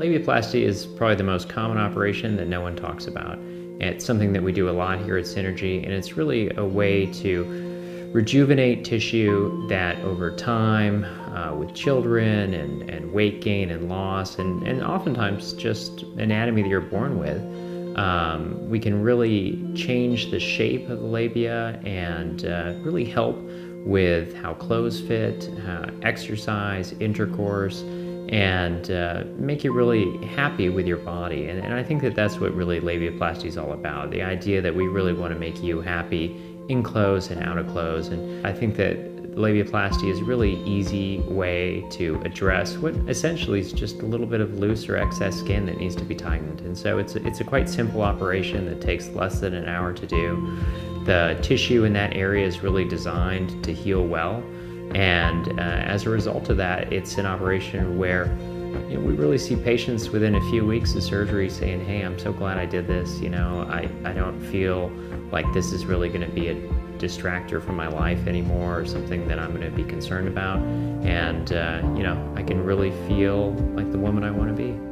labiaplasty is probably the most common operation that no one talks about. It's something that we do a lot here at Synergy, and it's really a way to rejuvenate tissue that over time, uh, with children and, and weight gain and loss, and, and oftentimes just anatomy that you're born with, um, we can really change the shape of the labia and uh, really help with how clothes fit, uh, exercise, intercourse, and uh, make you really happy with your body. And, and I think that that's what really labiaplasty is all about the idea that we really want to make you happy in clothes and out of clothes. And I think that labiaplasty is a really easy way to address what essentially is just a little bit of loose or excess skin that needs to be tightened. And so it's a, it's a quite simple operation that takes less than an hour to do. The tissue in that area is really designed to heal well. And uh, as a result of that, it's an operation where you know, we really see patients within a few weeks of surgery saying, Hey, I'm so glad I did this. You know, I, I don't feel like this is really going to be a distractor from my life anymore or something that I'm going to be concerned about. And, uh, you know, I can really feel like the woman I want to be.